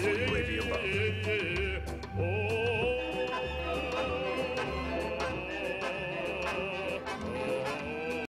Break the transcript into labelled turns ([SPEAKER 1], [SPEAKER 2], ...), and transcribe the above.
[SPEAKER 1] from alone.